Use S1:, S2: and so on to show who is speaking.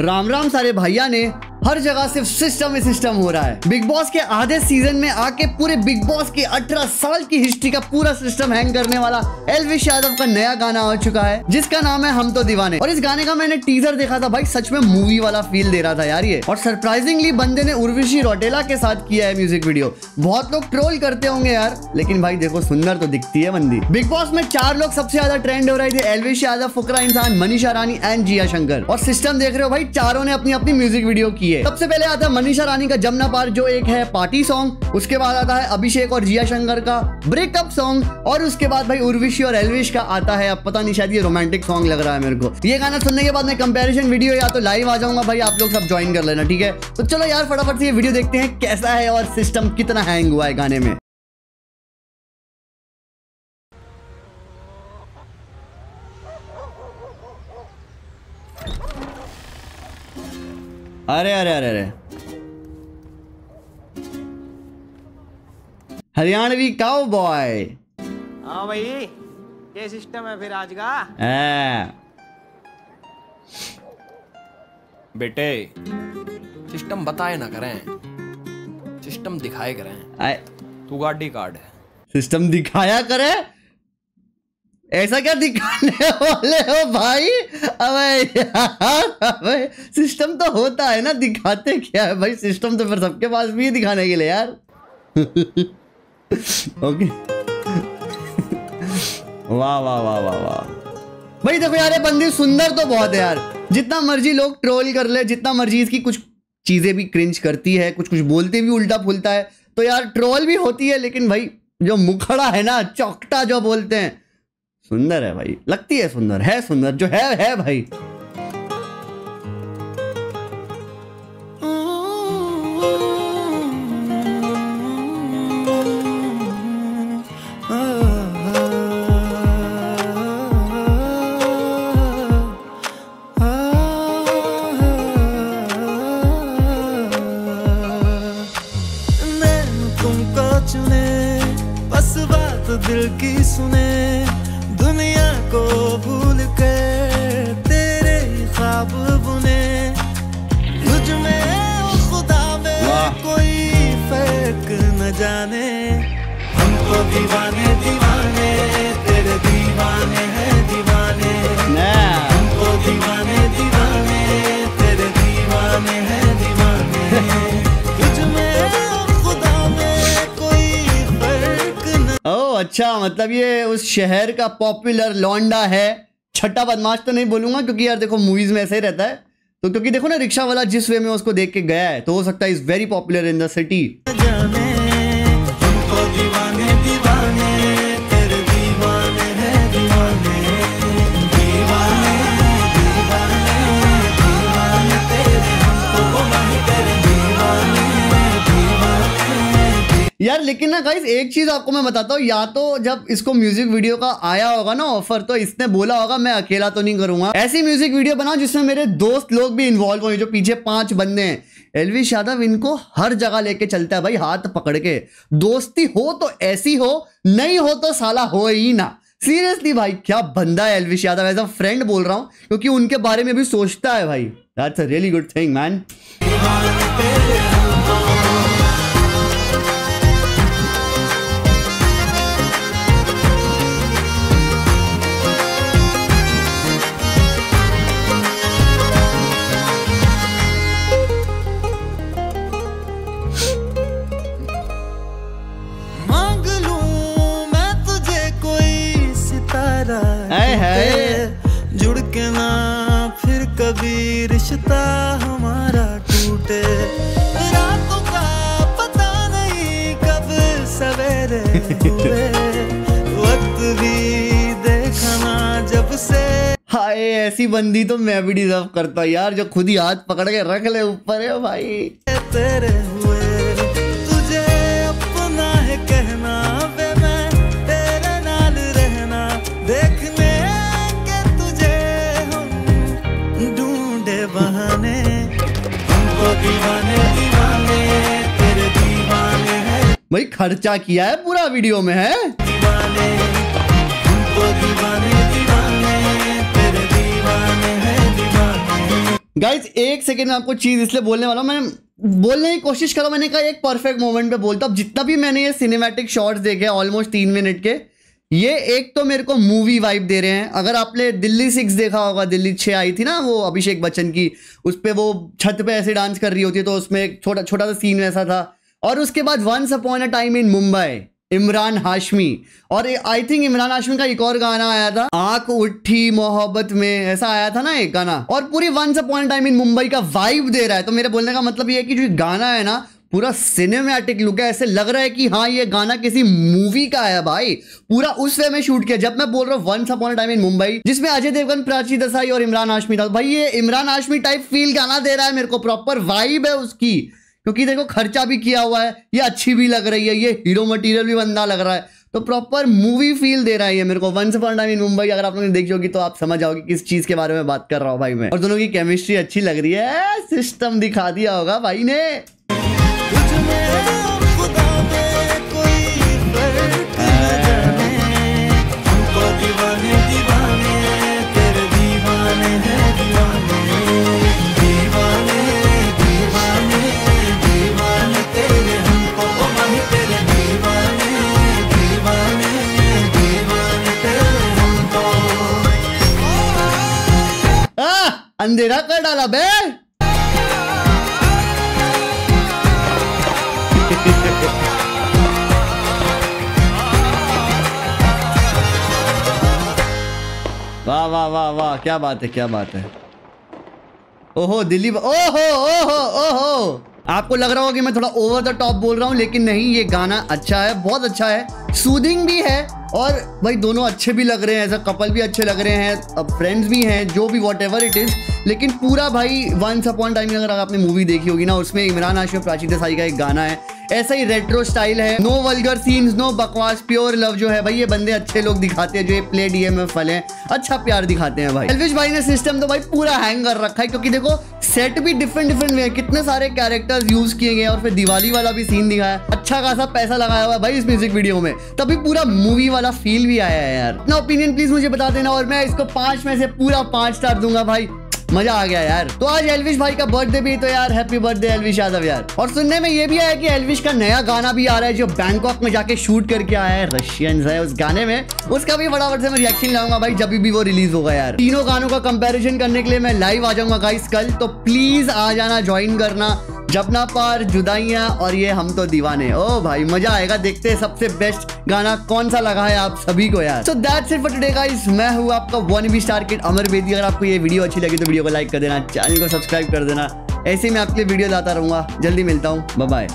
S1: राम राम सारे भैया ने हर जगह सिर्फ़ सिस्टम ही सिस्टम हो रहा है। बिग बॉस के आधे सीज़न में आके पूरे बिग बॉस की 18 साल की हिस्ट्री का पूरा सिस्टम हैंग करने वाला एलविश यादव का नया गाना आ चुका है, जिसका नाम है हम तो दीवाने। और इस गाने का मैंने टीजर देखा था भाई, सच में मूवी वाला फील दे रहा था यार ये। और सरप्राइजिंगली बंदे ने उर्विशी रोटेला के साथ किया है म्यूज़िक वीडियो बहुत लोग ट्रोल करते होंगे यार, लेकिन भाई देखो, सुंदर तो दिखती है बंदी। बिग बॉस में चार लोग सबसे ज़्यादा ट्रेंड हो रहे थे एलविश यादव फुकरा इंसान, मनीषा रानी एंड जिया शंकर। और सिस्टम देख रहे हो भाई, चारों ने अपनी अपनी म्यूज़िक वीडियो की। है। सबसे पहले आता है मनीषा रानी का जमना पार, जो एक है पार्टी सॉन्ग। उसके बाद आता है अभिषेक और जिया शंकर का ब्रेकअप सॉन्ग। और उसके बाद भाई उर्विशी और एलविश का आता है, अब पता नहीं शायद ये रोमांटिक सॉन्ग लग रहा है मेरे को। ये गाना सुनने के बाद मैं कंपैरिजन वीडियो या तो लाइव आ जाऊँगा भाई, आप लोग सब ज्वाइन कर लेना, ठीक है? तो चलो यार, फटाफट से ये वीडियो देखते हैं कैसा है और सिस्टम कितना हैंग हुआ है गाने में। अरे अरे अरे अरे। हरियाणवी काउ बॉय
S2: हाँ भाई ये सिस्टम है फिर आज का।
S3: बेटे सिस्टम बताए ना करें। सिस्टम दिखाए करें। तू गाड़ी कार्ड है
S1: सिस्टम दिखाया करे? ऐसा क्या दिखाने वाले हो भाई? अबे यार, अबे सिस्टम तो होता है ना, दिखाते क्या है भाई? सिस्टम तो फिर सबके पास भी है दिखाने के लिए यार। ओके वाह वाह वाह वाह वाह। भाई देखो यार, ये बंदी सुंदर तो बहुत है यार। जितना मर्ज़ी लोग ट्रोल कर ले, जितना मर्ज़ी इसकी कुछ चीज़ें भी क्रिंच करती है, कुछ कुछ बोलते भी उल्टा फुलता है। तो यार ट्रोल भी होती है, लेकिन भाई, जो मुखड़ा है ना, चौकटा जो बोलते हैं सुंदर है भाई। लगती है सुंदर है सुंदर, जो है है भाई।
S4: तुमको चुने, बस बात दिल की सुने। को भूल कर तेरे ख्वाब बुने। तुझ में खुदा में कोई फ़र्क न जाने। हमको तो दीवाने दीवाने तेरे दीवाने हैं।
S1: अच्छा मतलब ये उस शहर का पॉपुलर लौंडा है। छठा बदमाश तो नहीं बोलूँगा, क्योंकि यार देखो मूवीज़ में ऐसे ही रहता है। तो क्योंकि देखो ना रिक्शा वाला जिस वे में उसको देख के गया है तो हो सकता है is very popular in the city यार, लेकिन ना गाइस एक चीज़ आपको मैं बताता हूँ, या तो जब इसको म्यूज़िक वीडियो का आया होगा ना ऑफ़र तो इसने बोला होगा, मैं अकेला तो नहीं करूँगा। ऐसी म्यूज़िक वीडियो बनाओ जिसमें मेरे दोस्त लोग भी इन्वॉल्व हो जो पीछे पाँच बंदे हैं। एलविश यादव इनको हर जगह लेके चलता है भाई, हाथ पकड़ के। दोस्ती हो तो ऐसी हो, नहीं हो तो साला हो ही ना। सीरियसली भाई, क्या बंदा है Elvish Yadav as a friend बोल रहा हूँ, क्योंकि उनके बारे में भी सोचता है भाई। That's a really good thing man
S4: टूटे रातों का पता नहीं कब सवेरे हुए। वक्त भी देखना जब से।
S1: हाय ऐसी बंदी तो मैं भी डिजर्व करता यार जो खुद ही हाथ पकड़ के रख ले ऊपर है भाई।
S4: तेरे हुए।
S1: भाई खर्चा किया है पूरा वीडियो में है?
S4: दीवाने दीवाने दीवाने हैं
S1: गाइज़ एक सेकेंड में आपको चीज़ इसलिए बोलने वाला हूँ मैंने बोलने की कोशिश करा मैंने कहा एक परफेक्ट मोमेंट पे बोलता अब जितना भी मैंने ये सिनेमैटिक शॉट्स देखे ऑलमोस्ट तीन मिनट के ये एक तो मेरे को मूवी वाइब दे रहे हैं। अगर आपने दिल्ली सिक्स देखा होगा दिल्ली छः आई थी ना वो अभिषेक बच्चन की उस पर वो छत पे ऐसे डांस कर रही होती है तो उसमें एक छोटा छोटा सा सीन वैसा था। और उसके बाद once upon a time in Mumbai Imran Hashmi और आई थिंक इमरान हाशमी का एक और गाना आया था, आँख उठी मोहब्बत में, ऐसा आया था ना एक गाना। और पूरी once upon time in Mumbai का वाइब दे रहा है। तो मेरे बोलने का मतलब ये है कि जो गाना है ना, पूरा सिनेमैटिक लुक है। ऐसे लग रहा है कि हाँ ये गाना किसी मूवी का है भाई। पूरा उस वे में शूट किया। जब मैं बोल रहा हूँ once upon time in Mumbai जिसमें अजय देवगन, प्राची दसाई और इमरान हाशमी था भाई ये इमरान हाशमी टाइप फील गाना दे रहा है मेरे को। प्रॉपर वाइब है उसकी। क्योंकि देखो खर्चा भी किया हुआ है, ये अच्छी भी लग रही है, ये हीरो मटेरियल भी बंदा लग रहा है। तो प्रॉपर मूवी फील दे रहा है ये मेरे को। Once upon time in Mumbai अगर आप लोगों ने देखी होगी तो आप समझ जाओगे किस चीज़ के बारे में बात कर रहा हूँ भाई मैं। और दोनों की केमिस्ट्री अच्छी लग रही है। सिस्टम दिखा दिया होगा भाई ने।
S4: कोई
S1: अंधेरा कर डाला बे। वाह वाह वाह वाह, क्या बात है, क्या बात है। ओहो, दिल्ली ओहो ओहो ओहो। आपको लग रहा होगा कि मैं थोड़ा ओवर द टॉप बोल रहा हूँ, लेकिन नहीं, ये गाना अच्छा है, बहुत अच्छा है। सूदिंग भी है, और भाई दोनों अच्छे भी लग रहे हैं, ऐसा कपल भी अच्छे लग रहे हैं, अब फ्रेंड्स भी हैं, जो भी वॉट एवर इट इज़ लेकिन पूरा भाई वंस अपॉन टाइम अगर आपने मूवी देखी होगी ना, उसमें इमरान आशिफ और प्राची देसाई का एक गाना है ऐसा ही रेट्रो स्टाइल है। नो वल्गर सीन्स नो बकवास प्योर लव जो है भाई, ये बंदे अच्छे लोग दिखाते हैं, जो ये प्ले डीएमएफ वाले हैं। अच्छा प्यार दिखाते हैं भाई। एलविश भाई ने सिस्टम तो भाई पूरा हैंग कर रखा है, क्योंकि देखो सेट भी डिफरेंट डिफरेंट वे कितने सारे कैरेक्टर्स यूज़ किए गए और फिर दिवाली वाला भी सीन दिखाया। अच्छा खासा पैसा लगाया हुआ है भाई इस म्यूज़िक वीडियो में। तभी पूरा मूवी वाला फील भी आया है यार। अपना ओपिनियन प्लीज़ मुझे बता देना, और मैं इसको पाँच में से पूरा पाँच स्टार दूँगा भाई। मज़ा आ गया यार। तो आज एलविश भाई का बर्थडे भी तो यार हैप्पी बर्थडे एलविश यादव यार। और सुनने में ये भी आया कि एलविश का नया गाना भी आ रहा है जो बैंकॉक में जाके शूट करके आया है रशियन है उस गाने में। उसका भी फटाफट से मैं रिएक्शन लाऊँगा भाई, जब भी वो रिलीज़ होगा यार। तीनों गानों का कंपेरिजन करने के लिए मैं लाइव आ जाऊँगा गाइस कल तो प्लीज़ आ जाना ज्वाइन करना। जपना पार, जुदाइया और ये हम तो दीवाने। ओ भाई, मज़ा आएगा देखते हैं सबसे बेस्ट गाना कौन सा लगा है आप सभी को यार। So it for today guys मैं हूँ आपका one B star kit Amar Bedi. अगर आपको ये वीडियो अच्छी लगी तो वीडियो को लाइक कर देना चैनल को सब्सक्राइब कर देना। ऐसे मैं आपके लिए वीडियो लाता रहूँगा। जल्दी मिलता हूँ। बाय